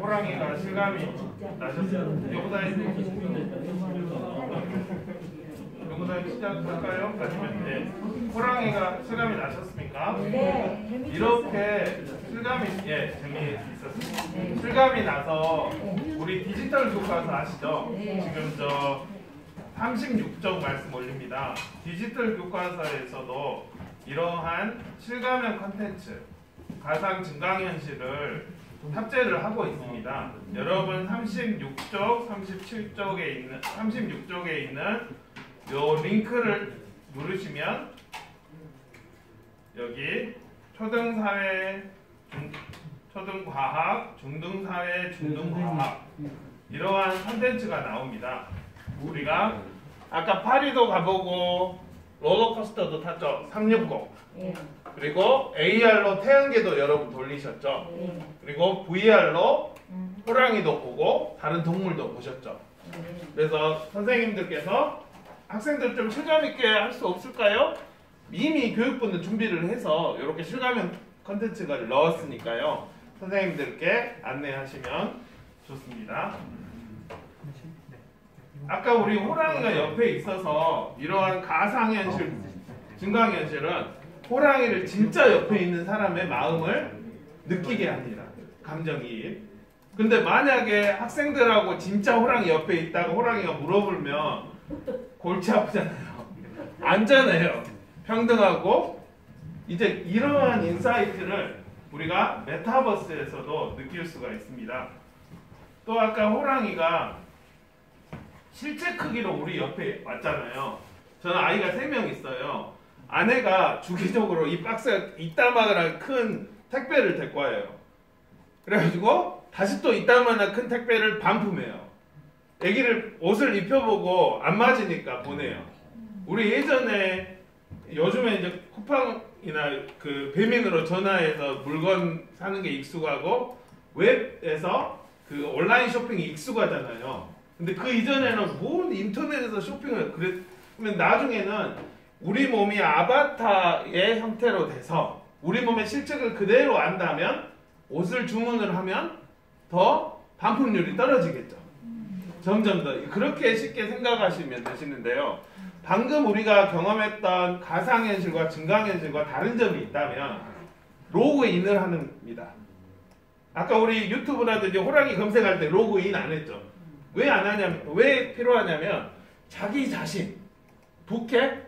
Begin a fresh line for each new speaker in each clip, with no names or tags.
호랑이가 실감이 나셨어요. 요거다 요거다 시작할까요? 아니면 네. 호랑이가 실감이 나셨습니까?
네.
이렇게 실감이 예 재미있었습니다. 실감이 나서 우리 디지털 교과서 아시죠? 지금 저 36쪽 말씀 올립니다. 디지털 교과서에서도 이러한 실감형 컨텐츠, 가상 증강현실을 탑재를 하고 있습니다. 여러분 36쪽, 37쪽에 있는 36쪽에 있는 요 링크를 누르시면 여기 초등사회, 중, 초등과학, 중등사회, 중등과학 이러한 컨텐츠가 나옵니다. 우리가 아까 파리도 가보고 롤러코스터도 탔죠. 360
예.
그리고 AR로 태양계도 여러분 돌리셨죠.
예.
그리고 VR로
음.
호랑이도 보고 다른 동물도 보셨죠.
네.
그래서 선생님들께서 학생들 좀 실감 있게 할 수 없을까요? 이미 교육부는 준비를 해서 이렇게 실감형 컨텐츠를 넣었으니까요. 선생님들께 안내하시면 좋습니다. 아까 우리 호랑이가 옆에 있어서 이러한 가상현실, 증강현실은 호랑이를 진짜 옆에 있는 사람의 마음을 느끼게 합니다. 감정이입. 근데 만약에 학생들하고 진짜 호랑이 옆에 있다가 호랑이가 물어보면 골치 아프잖아요. 안잖아요. 평등하고 이제 이러한 insight를 우리가 메타버스에서도 느낄 수가 있습니다. 또 아까 호랑이가 실제 크기로 우리 옆에 왔잖아요. 저는 아이가 3명 있어요. 아내가 주기적으로 이 박스에 이따만한 큰 택배를 데리고 와요. 그래가지고 다시 또 이따만한 큰 택배를 반품해요. 애기를 옷을 입혀보고 안 맞으니까 보내요. 우리 예전에 요즘에 이제 쿠팡이나 그 배민으로 전화해서 물건 사는 게 익숙하고 웹에서 그 온라인 쇼핑이 익숙하잖아요. 근데 그 이전에는 뭔 인터넷에서 쇼핑을 그랬으면 나중에는 우리 몸이 아바타의 형태로 돼서 우리 몸의 실적을 그대로 안다면 옷을 주문을 하면 더 반품률이 떨어지겠죠. 점점 더 그렇게 쉽게 생각하시면 되시는데요. 방금 우리가 경험했던 가상현실과 증강현실과 다른 점이 있다면 로그인을 합니다. 아까 우리 유튜브라든지 호랑이 검색할 때 로그인 안 했죠. 왜 안 하냐면 왜 필요하냐면 자기 자신 부캐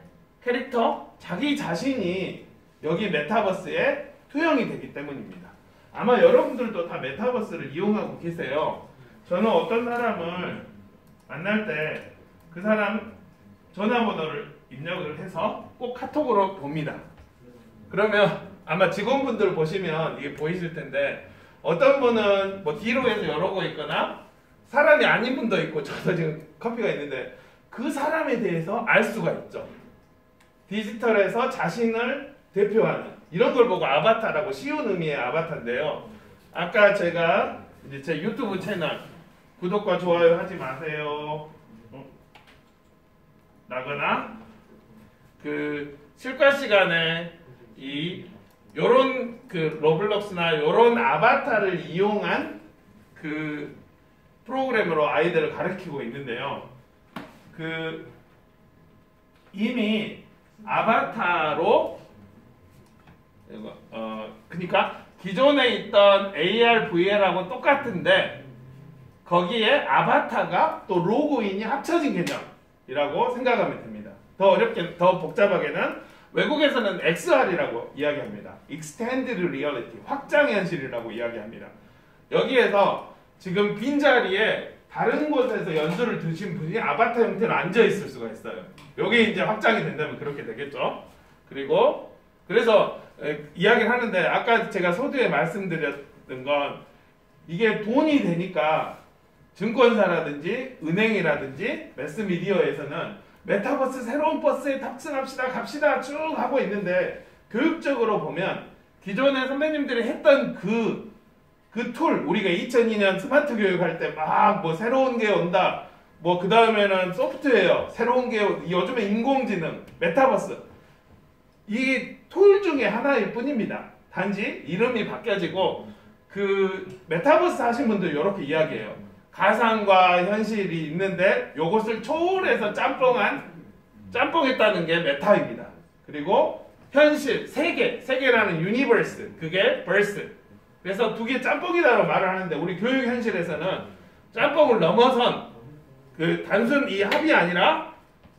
캐릭터 자기 자신이 여기 메타버스에 투영이 되기 때문입니다. 아마 여러분들도 다 메타버스를 이용하고 계세요. 저는 어떤 사람을 만날 때 그 사람 전화번호를 입력을 해서 꼭 카톡으로 봅니다. 그러면 아마 직원분들 보시면 이게 보이실 텐데 어떤 분은 뭐 뒤로 해서 열어고 있거나 사람이 아닌 분도 있고 저도 지금 커피가 있는데 그 사람에 대해서 알 수가 있죠. 디지털에서 자신을 대표하는 이런 걸 보고 아바타라고 쉬운 의미의 아바타인데요. 아까 제가 이제 제 유튜브 채널 구독과 좋아요 하지 마세요. 어? 나거나 그 실과 시간에 이 요런 그 로블록스나 요런 아바타를 이용한 그 프로그램으로 아이들을 가르치고 있는데요. 그 이미 아바타로 어 그러니까 기존에 있던 AR, VR하고 똑같은데 거기에 아바타가 또 로그인이 합쳐진 개념이라고 생각하면 됩니다. 더 어렵게 더 복잡하게는 외국에서는 XR이라고 이야기합니다. Extended Reality, 확장 현실이라고 이야기합니다. 여기에서 지금 빈자리에 다른 곳에서 연수를 드신 분이 아바타 형태로 앉아 있을 수가 있어요. 여기 이제 확장이 된다면 그렇게 되겠죠. 그리고 그래서 에, 이야기를 하는데 아까 제가 소두에 말씀드렸던 건 이게 돈이 되니까 증권사라든지 은행이라든지 매스미디어에서는 메타버스 새로운 버스에 탑승합시다 갑시다 쭉 하고 있는데 교육적으로 보면 기존에 선배님들이 했던 그 그 tool 우리가 2002년 스마트 교육할 때 막 뭐 새로운 게 온다. 뭐 그 다음에는 소프트웨어 새로운 게 요즘에 인공지능 메타버스. 이 tool 중에 하나일 뿐입니다. 단지 이름이 바뀌어지고 그 메타버스 하신 분들 이렇게 이야기해요 가상과 현실이 있는데 요것을 초월해서 짬뽕한 짬뽕했다는 게 meta입니다. 그리고 현실 세계 세계라는 universe 그게 verse. 그래서 두 개 짬뽕이다라고 말을 하는데 우리 교육 현실에서는 짬뽕을 넘어선 그 단순 이 합이 아니라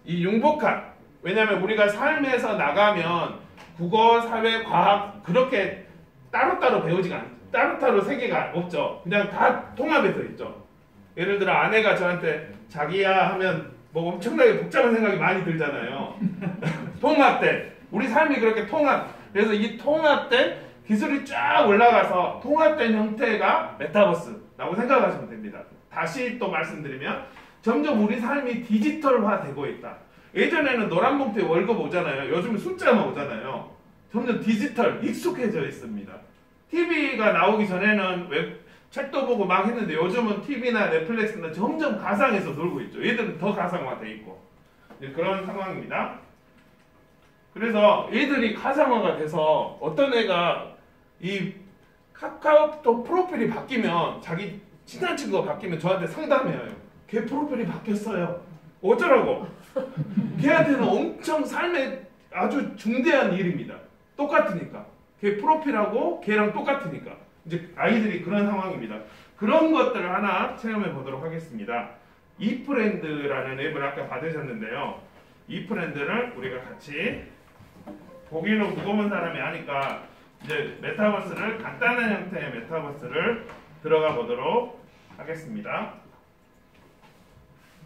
이 융복합. 왜냐하면 우리가 삶에서 나가면 국어, 사회, 과학 그렇게 따로따로 배우지가 않 따로따로 세계가 없죠. 그냥 다 통합해서 있죠 예를 들어 아내가 저한테 자기야 하면 뭐 엄청나게 복잡한 생각이 많이 들잖아요 통합된 우리 삶이 그렇게 통합 그래서 이 통합된 기술이 쫙 올라가서 통합된 형태가 메타버스라고 생각하시면 됩니다. 다시 또 말씀드리면 점점 우리 삶이 디지털화 되고 있다. 예전에는 노란 봉투에 월급 오잖아요. 요즘은 숫자만 오잖아요. 점점 디지털 익숙해져 있습니다. TV가 나오기 전에는 웹 책도 보고 막 했는데 요즘은 TV나 Netflix나 점점 가상에서 놀고 있죠. 얘들은 더 가상화돼 있고 그런 상황입니다. 그래서 얘들이 가상화가 돼서 어떤 애가 이 카카오톡 프로필이 바뀌면 자기 친한 친구가 바뀌면 저한테 상담해요. 걔 프로필이 바뀌었어요. 어쩌라고? 걔한테는 엄청 삶에 아주 중대한 일입니다. 똑같으니까. 걔 프로필하고 걔랑 똑같으니까. 이제 아이들이 그런 상황입니다. 그런 것들을 하나 체험해 보도록 하겠습니다. 이프렌드라는 앱을 아까 받으셨는데요. 이프렌드를 우리가 같이 보기는 무거운 사람이 하니까 이제 메타버스를 간단한 형태의 메타버스를 들어가 보도록 하겠습니다.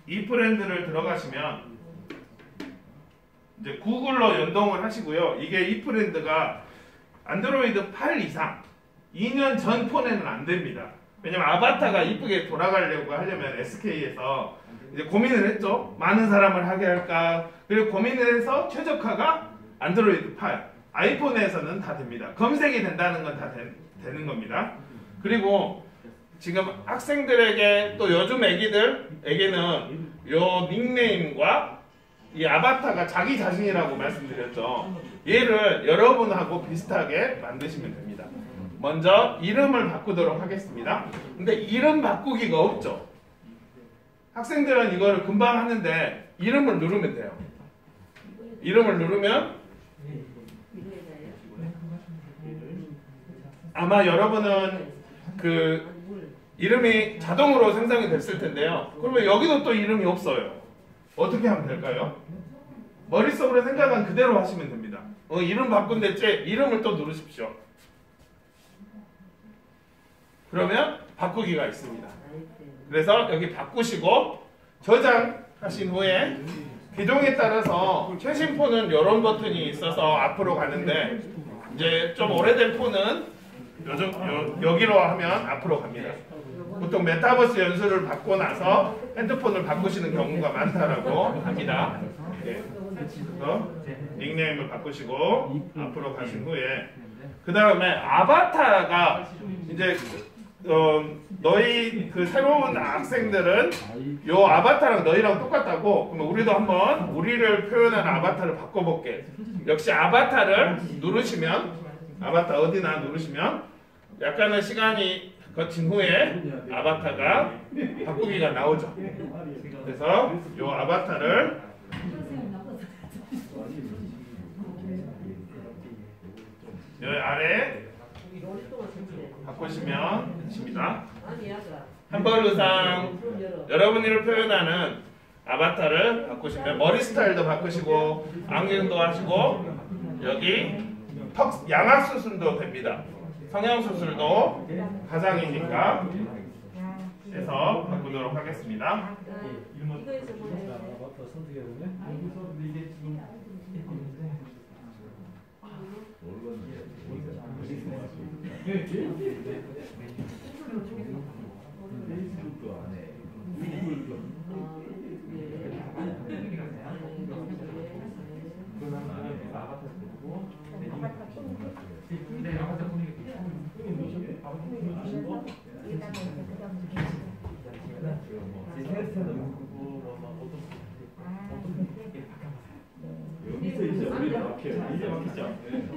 이 브랜드를 들어가시면 이제 구글로 연동을 하시고요. 이게 이 브랜드가 안드로이드 8 이상 2년 전 폰에는 안 됩니다. 왜냐면 아바타가 이쁘게 돌아가려고 하려면 SK에서 이제 고민을 했죠. 많은 사람을 하게 할까. 그리고 고민을 해서 최적화가 안드로이드 8. 아이폰에서는 다 됩니다. 검색이 된다는 건 다 되는 겁니다. 그리고 지금 학생들에게 또 요즘 애기들에게는 요 닉네임과 이 아바타가 자기 자신이라고 말씀드렸죠. 얘를 여러분하고 비슷하게 만드시면 됩니다. 먼저 이름을 바꾸도록 하겠습니다. 근데 이름 바꾸기가 없죠. 학생들은 이거를 금방 하는데 이름을 누르면 돼요. 이름을 누르면 아마 여러분은 그 이름이 자동으로 생성이 됐을 텐데요. 그러면 여기도 또 이름이 없어요. 어떻게 하면 될까요? 머릿속으로 생각한 그대로 하시면 됩니다. 어, 이름 바꾼댔지? 이름을 또 누르십시오. 그러면 바꾸기가 있습니다. 그래서 여기 바꾸시고 저장하신 후에 기종에 따라서 최신 폰은 이런 버튼이 있어서 앞으로 가는데 이제 좀 오래된 폰은 요즘 요, 여기로 하면 앞으로 갑니다. 보통 메타버스 연수를 받고 나서 핸드폰을 바꾸시는 경우가 많다라고 합니다. 네. 그래서 닉네임을 바꾸시고 앞으로 가신 후에 그 다음에 아바타가 이제 어, 너희 그 새로운 학생들은 요 아바타랑 너희랑 똑같다고? 그러면 우리도 한번 우리를 표현하는 아바타를 바꿔볼게. 역시 아바타를 누르시면 아바타 어디나 누르시면 약간의 시간이 거친 후에 아바타가 바꾸기가 나오죠. 그래서 요 아바타를 여기 아래 바꾸시면 되십니다. 햄버거상 여러분이를 표현하는 아바타를 바꾸시면 머리 스타일도 바꾸시고 안경도 하시고 여기 턱 양악 수술도 됩니다. 성형 수술도 가상이니까 해서 바꾸도록 하겠습니다. 페이스북도 안 해.
아바타 보고 네,
아바타 꾸미
페이스북도 안 해. 구글도. 네, 아바타 보내기.
일단은 그다음
제 스타일은 이제 우리가 막혀요. 이제 막혔죠.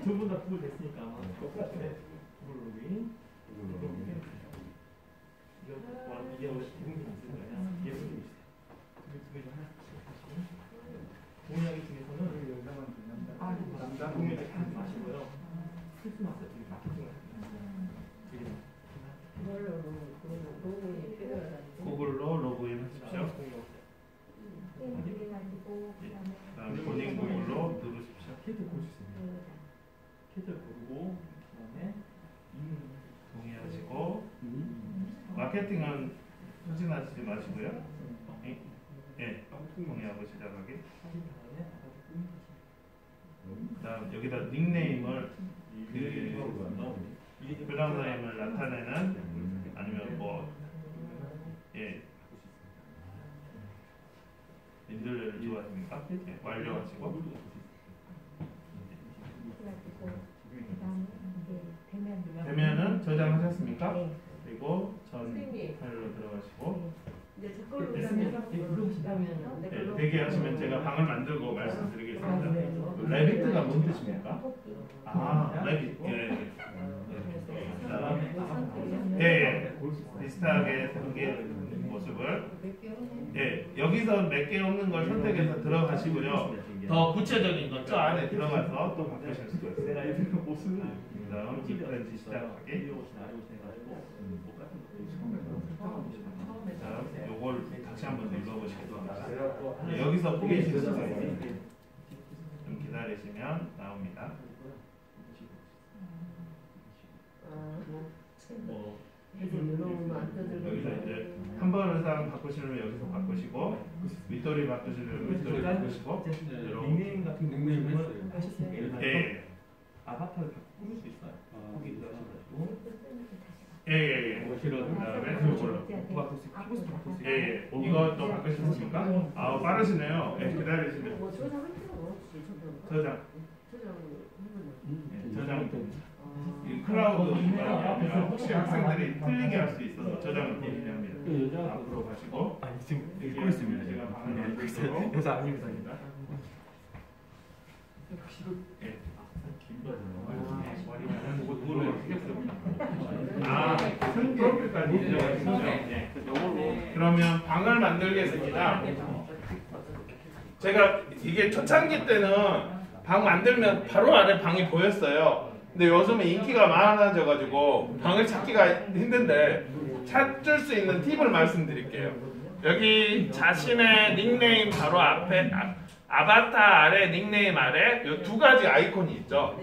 두분 다 구글 됐으니까 아마 똑같아. 구글 로그인. 이거 와 이게 원래 기능이 있는 거냐? 이게 무슨 있어요? 두개좀 하나 하시고. 공약이 중에서는 아, 남자 공약이 하지 마시고요. 크리스마스 되게 마케팅을 되게
그걸로 로그인이 필요해가지고
구글로 로그인 하십시오.
게임 그래가지고 그다음에
그다음 본인 구글로 누르십시오.
캐릭터 고르세요. 캐릭터 고르고 그다음에
동의하시고 마케팅은 추진하지 마시고요. 예, 예, 동의하고
꾸미기.
그다음 여기다 닉네임을 그 블라운드네임을 나타내는 아니면 뭐 예, 님들 좋아하십니까? 예, 완료하시고
그다음에 이제 되면
되면은 저장하셨습니까?
네.
그리고 전
선생님.
파일로 들어가시고
이제 제 걸로
됐습니다.
누르시다면 내
예,
걸로
대기하시면 제가 방을 만들고 말씀드리겠습니다.
아,
레비트가 뭔 뜻입니까? 아, 레비트. 예, 예.
그다음에
예, 예. 비슷하게 생긴 모습을 예, 여기서 몇 개 없는 걸 선택해서 들어가시고요. 더 구체적인 건 저 안에 들어가서 또 바꾸실 수가 있어요.
내가 이렇게 옷을
그다음 디프렌트 시작하기. 그다음 요걸 다시 한번 눌러보시겠습니다. 예, 여기서 보이실 수가 있어요. 좀 기다리시면 나옵니다.
뭐
뜯어지고
여기서 이제 한 번 의상 바꾸시려면 여기서 바꾸시고 윗도리 바꾸시려면 윗도리 바꾸시고
닉네임 같은 닉네임을 들어서
예, 예.
아바타를 다 꾸밀 수 있어요. 거기 들어가셔가지고
예, 예, 예. 그다음에 요걸로.
바꿀 수 있고 키보드 바꿀 수 있고.
예, 예. 이거 또 바꾸셨습니까? 아, 빠르시네요. 예, 기다리시면
뭐 없지 저장
저장. 이 클라우드가 혹시 학생들이 틀리게 할 수 있어서 저장을 미리 합니다. 앞으로 가시고
아니 지금 읽고 있습니다.
제가
제가
방을
네, 읽고 있어요. 여자 아닙니다.
예.
아,
아, 프로필까지. 예. 그러면 방을 만들겠습니다. 제가 이게 초창기 때는 방 만들면 바로 아래 방이 보였어요. 근데 요즘에 인기가 많아져가지고 방을 찾기가 힘든데 찾을 수 있는 팁을 말씀드릴게요. 여기 자신의 닉네임 바로 앞에 아, 아바타 아래 닉네임 아래 이 두 가지 아이콘이 있죠.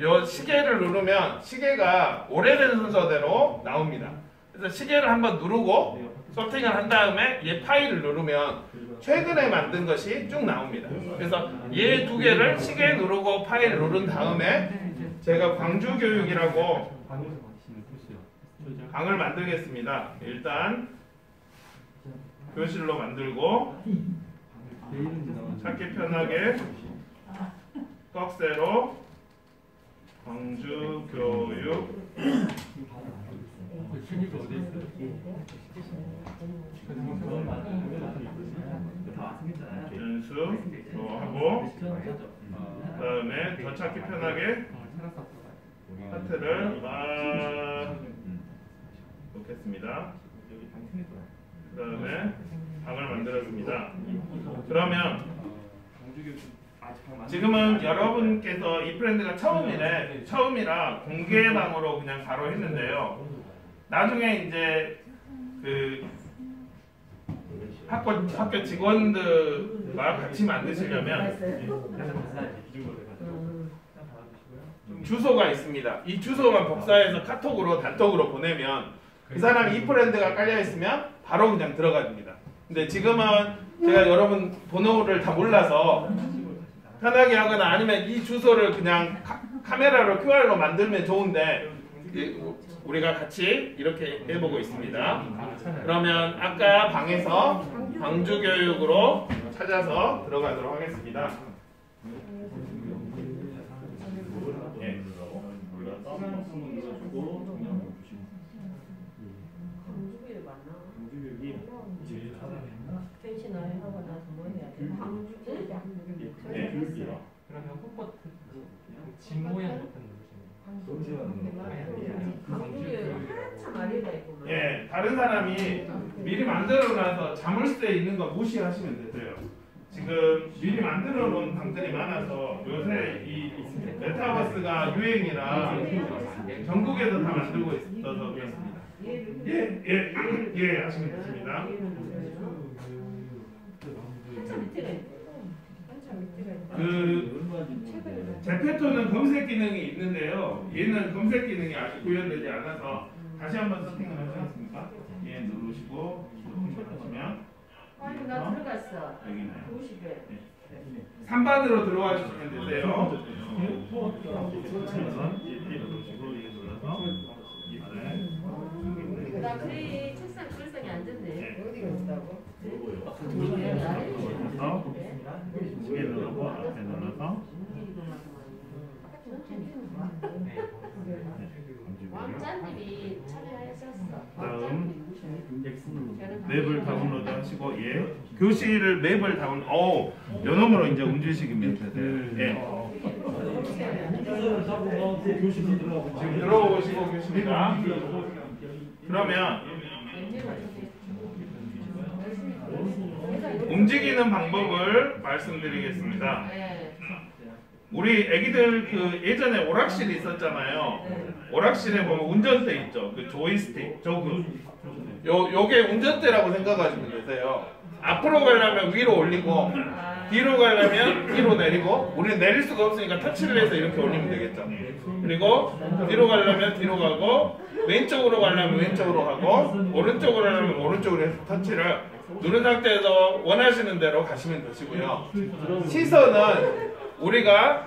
요 시계를 누르면 시계가 오래된 순서대로 나옵니다. 그래서 시계를 한번 누르고 소팅을 한 다음에 얘 파일을 누르면 최근에 만든 것이 쭉 나옵니다. 그래서 얘 두 개를 시계 누르고 파일 누른 다음에 제가 광주 교육이라고. 방을 만들겠습니다. 일단 교실로 만들고 찾기 편하게 떡새로 광주 교육. 연수 또 하고 그 다음에 더 찾기 편하게 하트를 막 놓겠습니다.
여기 방 틀릴 거야.
그다음에 방을 만들었습니다. 그러면 지금은 여러분께서 이 브랜드가 처음이래. 처음이라 공개 방으로 그냥 바로 했는데요. 나중에 이제 그 학교 학교 직원들과 같이 만드시려면 주소가 있습니다. 이 주소만 복사해서 카톡으로 단톡으로 보내면 그 사람이 이 브랜드가 깔려 있으면 바로 그냥 들어갑니다. 근데 지금은 제가 여러분 번호를 다 몰라서 편하게 하거나 아니면 이 주소를 그냥 카, 메라로 QR로 만들면 좋은데 이- 우리가 같이 이렇게 해보고 있습니다. 그러면 아까 방에서 광주 교육으로 찾아서 들어가도록 하겠습니다.
펜시나 하고 나서 뭐 해야 돼?
방주자.
예.
그러면 헛것 그짐 모양 같은 거
강주에 한참 아래가 있구만.
예, 다른 사람이 미리 만들어놔서 자물쇠 있는 거 무시하시면 되세요. 지금 미리 만들어 놓은 방들이 많아서 요새 이 메타버스가 유행이라 전국에서 다 만들고 있어서 그렇습니다. 예, 예, 예, 하시면 되십니다.
한참 밑에가 있네. 한참 밑에가 있네.
그 제페토는 검색 기능이 있는데요. 얘는 검색 기능이 아직 구현되지 않아서 다시 한번 세팅을 하시겠습니까? 얘 누르시고 하시면
아니 나 들어갔어.
여기네.
50에.
3반으로 들어와 주시면 되세요. 누르시고 이게 눌러서 네.
나 그래 책상 그릇상에 앉았네.
네.
어디가 있다고?
눌러서 이게 누르고 앞에 눌러서
왕자님이 참여하셨어.
다음 맵을 다운로드 하시고 예 교실을 맵을 다운 어 요놈으로 이제 움직이시면 되세요. 예. 지금 들어오시고 계십니다. 그러면 움직이는 방법을 말씀드리겠습니다.
네.
우리 애기들 그 예전에 오락실 있었잖아요. 오락실에 보면 운전대 있죠. 그 조이스틱, 저그. 요 요게 운전대라고 생각하시면 되세요. 앞으로 가려면 위로 올리고 뒤로 가려면 뒤로 내리고 우리는 내릴 수가 없으니까 터치를 해서 이렇게 올리면 되겠죠. 그리고 뒤로 가려면 뒤로 가고 왼쪽으로 가려면 왼쪽으로 가고 오른쪽으로 가려면 오른쪽으로 해서 터치를 누른 상태에서 원하시는 대로 가시면 되시고요. 시선은 우리가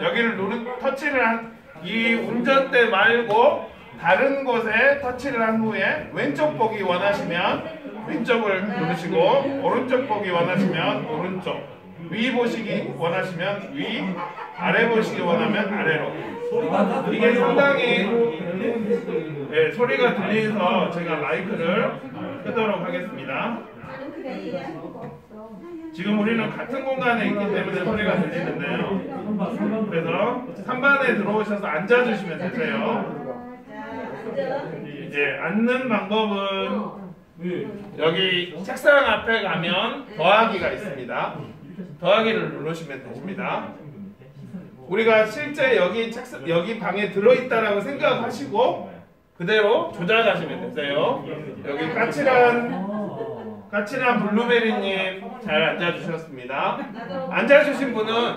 여기를 누른 터치를 한 이 운전대 말고 다른 곳에 터치를 한 후에 왼쪽 보기 원하시면 왼쪽을 누르시고 오른쪽 보기 원하시면 오른쪽 위 보시기 원하시면 위 아래 보시기 원하면 아래로 이게 상당히 네, 소리가 들려서 제가 마이크를 끄도록 하겠습니다. 지금 우리는 같은 공간에 있기 때문에 소리가 들리는데요. 그래서 3반에 들어오셔서 앉아주시면 되세요. 이제 앉는 방법은 여기 책상 앞에 가면 더하기가 있습니다. 더하기를 누르시면 됩니다. 우리가 실제 여기 책상 여기 방에 들어있다라고 생각하시고 그대로 조작하시면 되세요. 여기 까칠한 까칠한 블루베리님 잘 앉아주셨습니다. 앉아주신 분은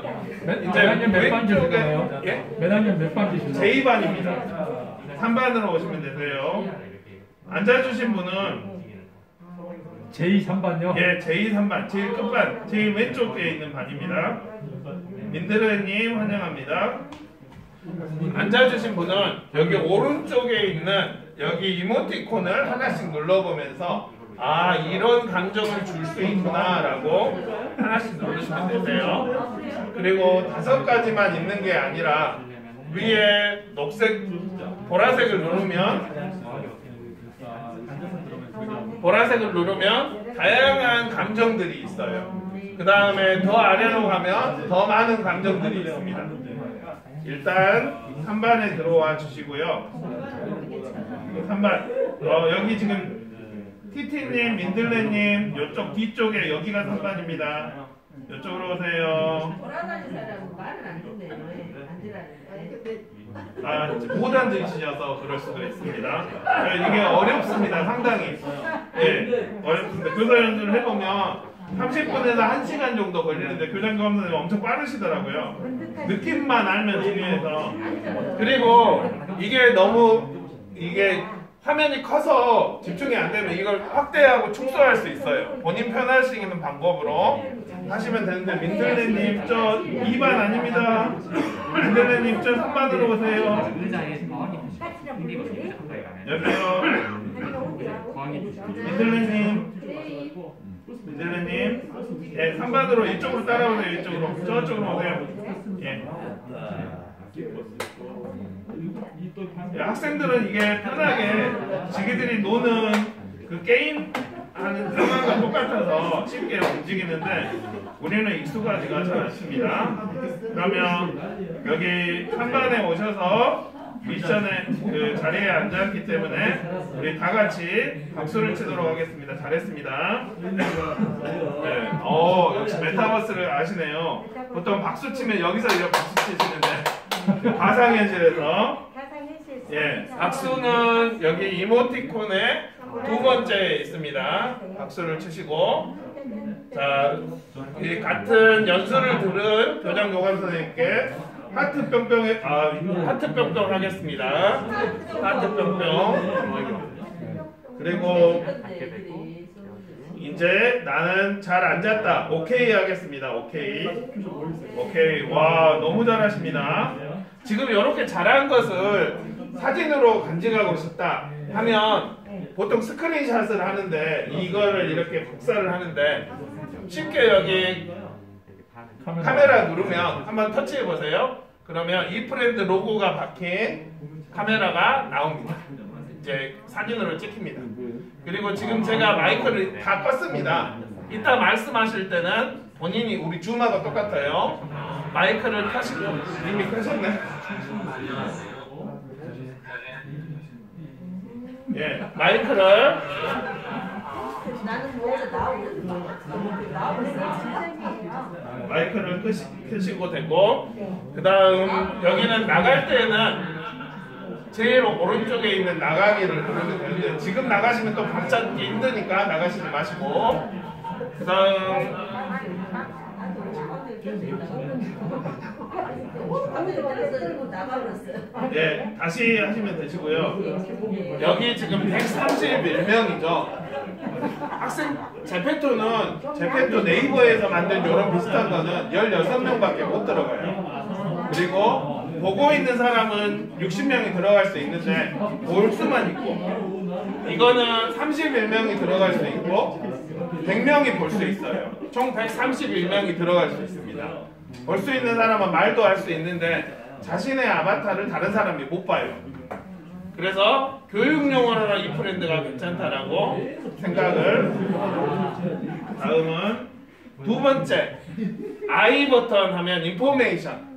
이제
매학년 몇반 주시나요?
예?
매학년 몇반 주시나요?
제2반입니다. 3반으로 오시면 되세요. 앉아주신 분은
제2, 3반요?
예, 제2, 3반, 제일 끝반, 제일 왼쪽에 있는 반입니다. 민드레님 환영합니다. 앉아주신 분은 여기 오른쪽에 있는 여기 이모티콘을 하나씩 눌러보면서 아 이런 감정을 줄 수 있구나라고 하나씩 누르시면 되세요. 그리고 다섯 가지만 있는 게 아니라 위에 녹색, 보라색을 누르면 보라색을 누르면 다양한 감정들이 있어요. 그 다음에 더 아래로 가면 더 많은 감정들이 있습니다. 일단 3반에 들어와 주시고요. 3반. 어, 여기 지금 티티님, 민들레님, 이쪽 뒤쪽에 여기가 3반입니다. 이쪽으로 오세요.
돌아다니는 사람은 말을 안 듣네. 앉으라는데.
아, 못 앉으셔서 그럴 수도 있습니다. 네, 이게 어렵습니다, 상당히. 예, 어렵습니다. 교사 연수를 해보면 30분에서 1시간 정도 걸리는데 교장 검사님 엄청 빠르시더라고요. 느낌만 알면 중요해서. 그리고 이게 너무 이게 화면이 커서 집중이 안 되면 이걸 확대하고 축소할 수 있어요. 본인 편하시는 방법으로 하시면 되는데 민들레님 저 2반 아닙니다. 민들레님 저 3반으로 오세요. 여보세요. 민들레님, 민들레님, 예, 3반으로 이쪽으로 따라오세요. 이쪽으로, 저쪽으로 오세요. 예. 예, 학생들은 이게 편하게 지기들이 노는 그 게임 하는 상황과 똑같아서 쉽게 움직이는데 우리는 익숙하지가 잘 않습니다. 그러면 여기 3반에 오셔서 미션에 그 자리에 앉았기 때문에 우리 다 같이 박수를 치도록 하겠습니다. 잘했습니다. 네, 어 역시 메타버스를 아시네요. 보통 박수 치면 여기서 이렇게 박수 치시는데 가상현실에서
가상현실
예 박수는 여기 이모티콘의 두 번째에 있습니다. 박수를 치시고 자, 이 같은 연수를 들은 교장 교감 선생님께 하트 뿅뿅 아 하트 뿅뿅 하겠습니다. 하트 뿅뿅. 그리고 이제 나는 잘 앉았다. 오케이 하겠습니다. 오케이. 오케이. 와, 너무 잘하십니다. 지금 이렇게 잘한 것을 사진으로 간직하고 싶다 하면 보통 screenshot을 하는데 이거를 이렇게 복사를 하는데 쉽게 여기 카메라 누르면 한번 터치해 보세요. 그러면 이 ifland 로고가 박힌 카메라가 나옵니다. 이제 사진으로 찍힙니다. 그리고 지금 제가 마이크를 다 껐습니다. 이따 말씀하실 때는 본인이 우리 Zoom하고 똑같아요. 마이크를 켜시고 이미 켜셨네. 예, 마이크를.
나는 나오고
마이크를 끄시, 끄시고 되고 그 다음 여기는 나갈 때는 제일 오른쪽에 있는 나가기를 누르면 되는데 지금 나가시면 또 박잡기 힘드니까 나가시지 마시고. 그 다음 예 다시 하시면 되시고요. 여기 지금 131명이죠. 학생 제페토는 제페토 네이버에서 만든 이런 비슷한 거는 16명밖에 못 들어가요. 그리고 보고 있는 사람은 60명이 들어갈 수 있는데 볼 수만 있고 이거는 31명이 들어갈 수 있고 100명이 볼 수 있어요. 총 131명이 들어갈 수 있습니다. 볼 수 있는 사람은 말도 할 수 있는데 자신의 아바타를 다른 사람이 못 봐요. 그래서 교육 용어로 이 ifland가 괜찮다라고 생각을 다음은 두 번째 I 버튼 하면 information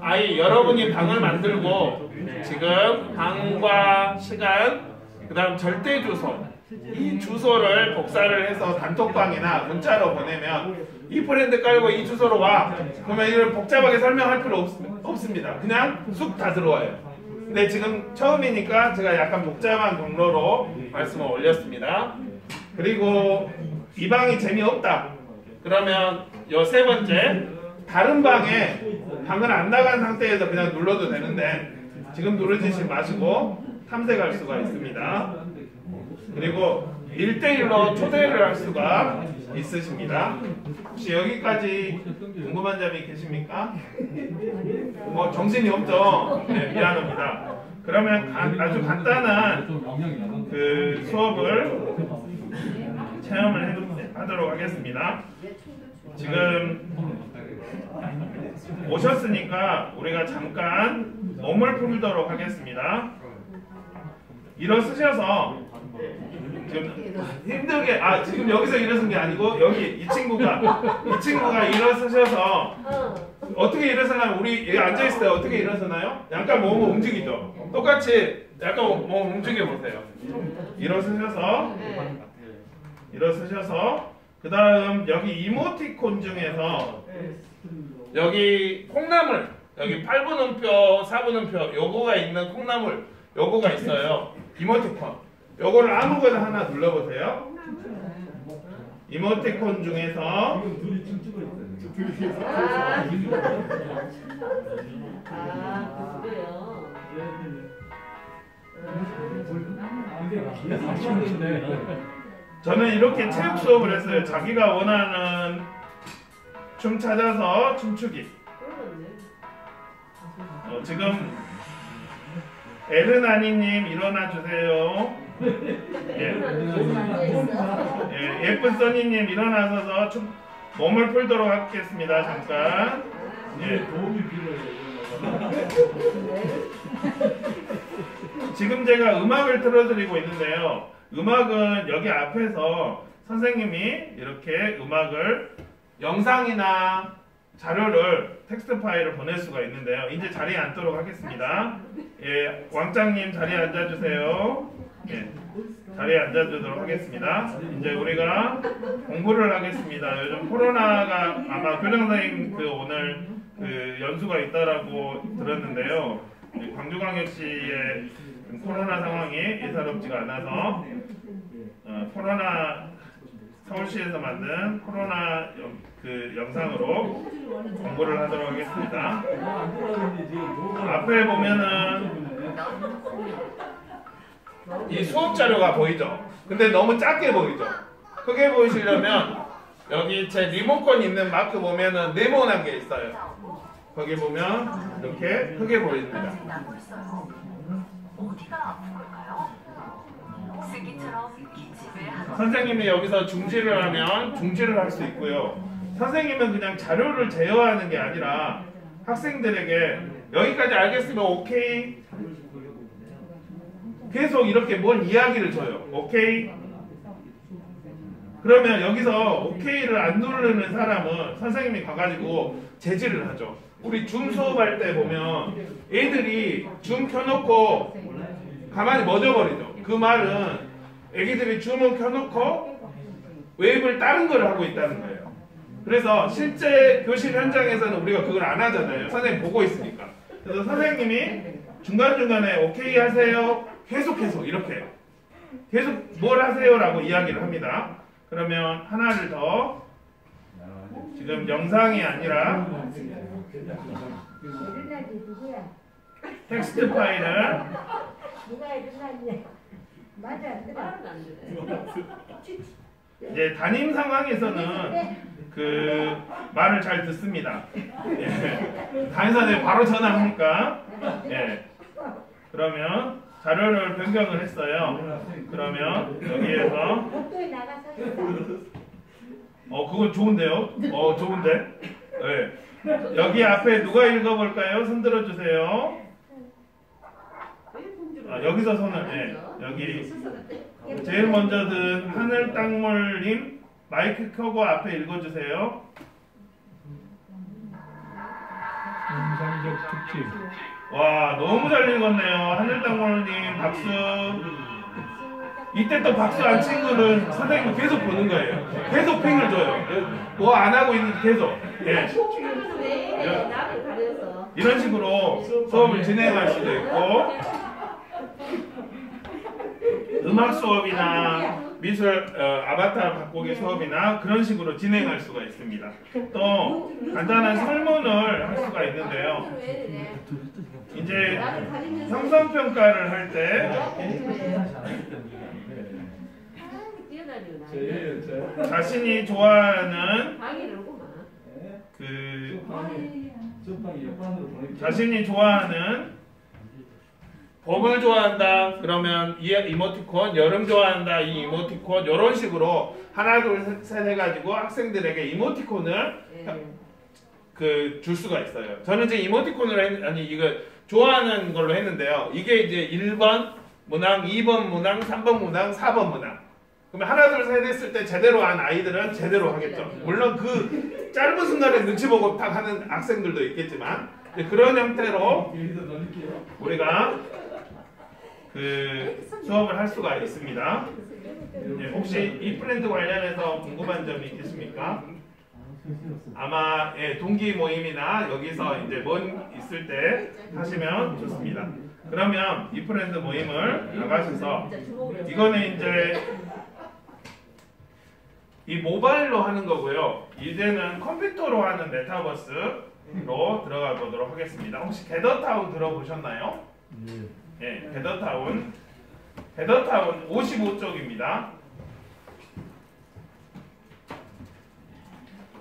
I 여러분이 방을 만들고 지금 방과 시간 그 다음 절대 주소 이 주소를 복사를 해서 단톡방이나 문자로 보내면 이 브랜드 깔고 이 주소로 와. 그러면 이걸 복잡하게 설명할 필요 없, 없습니다. 그냥 쑥 다 들어와요. 근데 지금 처음이니까 제가 약간 복잡한 경로로 말씀을 올렸습니다. 그리고 이 방이 재미없다. 그러면 요 세 번째 다른 방에 방을 안 나간 상태에서 그냥 눌러도 되는데 지금 누르지 마시고 탐색할 수가 있습니다. 그리고 1대1로 초대를 할 수가 있으십니다. 혹시 여기까지 궁금한 점이 계십니까? 뭐 정신이 없죠? 네, 미안합니다. 그러면 가- 아주 간단한 그 수업을 체험을 해- 하도록 하겠습니다. 지금 오셨으니까 우리가 잠깐 몸을 풀도록 하겠습니다. 일어서셔서 힘들게 아 지금 여기서 일어선 게 아니고 여기 이 친구가 이 친구가 일어서셔서 어떻게 일어서나요? 우리 여기 앉아 있을 때 어떻게 일어서나요? 약간 몸을 움직이죠. 똑같이 약간 몸 움직여 보세요. 일어서셔서 일어서셔서 그 다음 여기 이모티콘 중에서 여기 콩나물 여기 8분음표 4분음표 요거가 있는 콩나물 요거가 있어요 이모티콘 요거를 아무거나 하나 눌러보세요 이모티콘 중에서
아, 아, 그래요.
저는 이렇게 체육 수업을 했어요 자기가 원하는 춤 찾아서 춤추기. 어, 지금 에르나니님 일어나 주세요. 예, 예, 예 쁜 써니님 일어나셔서 춤, 몸을 풀도록 하겠습니다. 잠깐. 예. 지금 제가 음악을 틀어드리고 있는데요. 음악은 여기 앞에서 선생님이 이렇게 음악을 영상이나 자료를 텍스트 파일을 보낼 수가 있는데요. 이제 자리에 앉도록 하겠습니다. 예, 왕장님 자리에 앉아주세요. 예, 자리에 앉아주도록 하겠습니다. 이제 우리가 공부를 하겠습니다. 요즘 코로나가 아마 교장선생님 그 오늘 그 연수가 있다라고 들었는데요. 이 광주광역시의 코로나 상황이 예사롭지가 않아서 어, 코로나 서울시에서 만든 코로나 영, 그 영상으로 공부를 하도록 하겠습니다. 앞에 보면은 이 수업 자료가 보이죠? 근데 너무 작게 보이죠? 크게 보이시려면 여기 제 리모컨 있는 마크 보면은 네모난 게 있어요. 거기 보면 이렇게 크게 보입니다. 선생님이 여기서 중지를 하면 중지를 할 수 있고요. 선생님은 그냥 자료를 제어하는 게 아니라 학생들에게 여기까지 알겠으면 오케이 계속 이렇게 뭔 이야기를 줘요. 오케이 그러면 여기서 오케이를 안 누르는 사람은 선생님이 가가지고 제지를 하죠. 우리 줌 수업할 때 보면 애들이 줌 켜놓고 가만히 멎어버리죠. 그 말은 애기들이 Zoom을 켜놓고 웨이브를 다른 걸 하고 있다는 거예요. 그래서 실제 교실 현장에서는 우리가 그걸 안 하잖아요. 선생님 보고 있으니까. 그래서 선생님이 중간중간에 오케이 하세요. 계속해서 이렇게. 계속 뭘 하세요라고 이야기를 합니다. 그러면 하나를 더 지금 영상이 아니라? 텍스트 파일을. 이제 담임 상황에서는 그 말을 잘 듣습니다. 예. 담임선생님 바로 전화하니까 예. 그러면 자료를 변경을 했어요. 그러면 여기에서
나가서. 어
그거 좋은데요? 어 좋은데? 예. 여기 앞에 누가 읽어볼까요? 손 들어주세요. 아, 여기서 손을 예. 여기 제일 먼저 든 하늘 땅물님 마이크 켜고 앞에 읽어주세요.
인상적 특징.
와 너무 잘 읽었네요. 하늘 땅물님 박수. 이때 또 박수 안 친구는 선생님 계속 보는 거예요. 계속 핑을 줘요. 뭐 안 하고 있는 계속. 예. 이런 식으로 수업을 진행할 수도 있고 음악 수업이나 미술 어, 아바타 바꾸기 수업이나 그런 식으로 진행할 수가 있습니다. 또 간단한 설문을 할 수가 있는데요. 이제
나를 가리면서
형성 평가를 할 때. 자신이 좋아하는. 그
네.
자신이 좋아하는 봄을 좋아한다 그러면 이 이모티콘 여름 좋아한다 이 이모티콘 이런 식으로 하나 둘셋 해가지고 학생들에게 이모티콘을
예.
그줄 수가 있어요. 저는 이제 이모티콘을 했, 아니 이거 좋아하는 걸로 했는데요. 이게 이제 1번 문항, 2번 문항, 3번 문항, 4번 문항. 그러면 하나 둘 셋 했을 때 제대로 한 아이들은 제대로 하겠죠. 물론 그 짧은 순간에 눈치 보고 딱 하는 학생들도 있겠지만 그런 형태로 우리가 그 수업을 할 수가 있습니다. 예, 혹시 이 ifland 관련해서 궁금한 점이 있으십니까? 아마 예, 동기 모임이나 여기서 이제 먼 있을 때 하시면 좋습니다. 그러면 ifland 모임을 나가셔서. 이거는 이제 이 모바일로 하는 거고요. 이제는 컴퓨터로 하는 메타버스로 들어가 보도록 하겠습니다. 혹시 Gather Town 들어보셨나요? 예, Gather Town. Gather Town 55쪽입니다.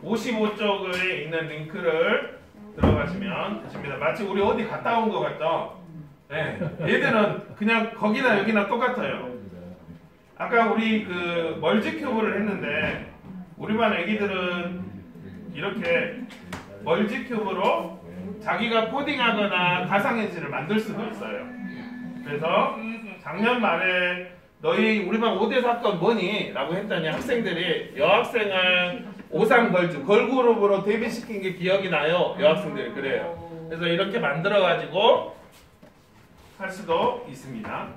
55쪽에 있는 링크를 들어가시면 되십니다. 마치 우리 어디 갔다 온 것 같죠? 네. 얘들은 그냥 거기나 여기나 똑같아요. 아까 우리 그 멀티큐브를 했는데 우리 반 애기들은 이렇게 멀티큐브로 자기가 코딩하거나 가상현실을 만들 수도 있어요. 그래서 작년 말에 너희 우리 반 5대 사건 뭐니? 라고 했더니 학생들이 여학생을 오상걸주 걸그룹으로 데뷔시킨 게 기억이 나요. 여학생들이 그래요. 그래서 이렇게 만들어 가지고 할 수도 있습니다.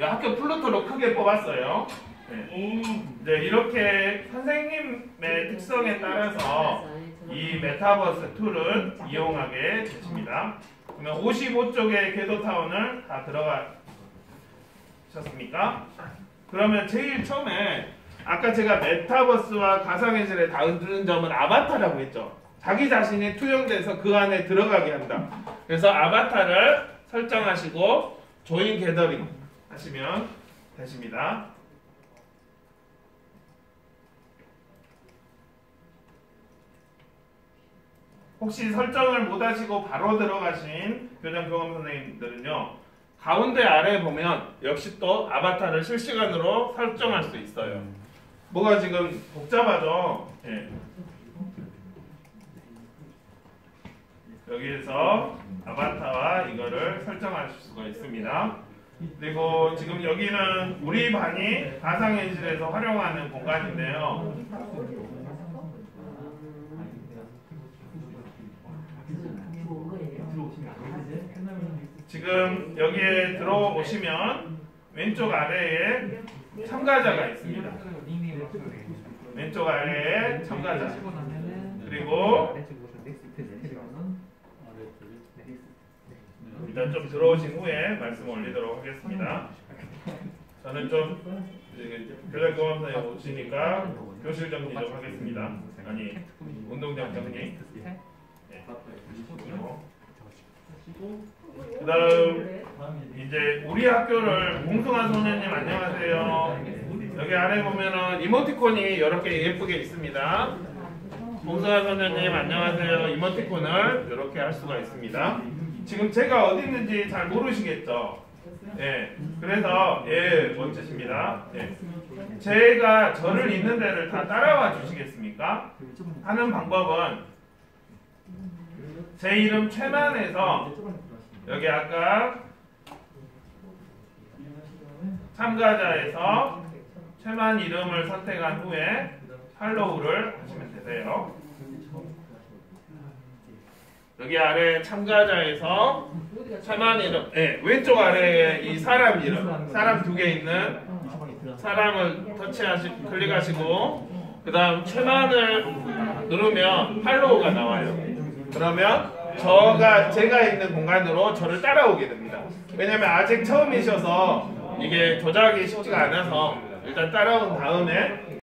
야, 학교 플루토로 크게 뽑았어요. 네. 이제 이렇게 선생님의 특성에 따라서 이 메타버스 툴을 이용하게 되십니다. 그러면 55쪽의 궤도타운을 다 들어가셨습니까? 그러면 제일 처음에 아까 제가 메타버스와 가상현실의 다른 점은 아바타라고 했죠. 자기 자신이 투영돼서 그 안에 들어가게 한다. 그래서 아바타를 설정하시고 조인 게더링 하시면 되십니다. 혹시 설정을 못 하시고 바로 들어가신 교장 교감 선생님들은요. 가운데 아래 보면 역시 또 아바타를 실시간으로 설정할 수 있어요. 뭐가 지금 복잡하죠? 예. 여기에서 아바타와 이거를 설정하실 수가 있습니다. 그리고 지금 여기는 우리 반이 가상현실에서 활용하는
공간인데요.
지금 여기에 들어오시면 왼쪽 아래에 참가자가 있습니다. 왼쪽 아래에 참가자. 그리고 일단 좀 들어오신 후에 말씀 올리도록 하겠습니다. 저는 좀 교장 교감선에 오시니까 교실 정리 좀 하겠습니다. 아니 운동장 정리. 그 다음 이제 우리 학교를 봉숭아 소녀님 안녕하세요. 여기 아래 보면은 이모티콘이 이렇게 예쁘게 있습니다. 봉숭아 소녀님 안녕하세요. 이모티콘을 이렇게 할 수가 있습니다. 지금 제가 어디 있는지 잘 모르시겠죠? 예. 그래서 예 멋지십니다. 예. 제가 저를 있는 데를 다 따라와 주시겠습니까? 하는 방법은 제 이름 최만에서 여기 아까 참가자에서 최만 이름을 선택한 후에 팔로우를 하시면 되세요. 여기 아래 참가자에서 최만 이름, 네, 왼쪽 아래에 이 사람 이름, 사람 두 개 있는 사람을 터치하시, 클릭하시고 그 다음 최만을 누르면 팔로우가 나와요. 그러면 저가 제가 있는 공간으로 저를 따라오게 됩니다. 왜냐면 아직 처음이셔서 이게 조작이 쉽지가 않아서 일단 따라온 다음에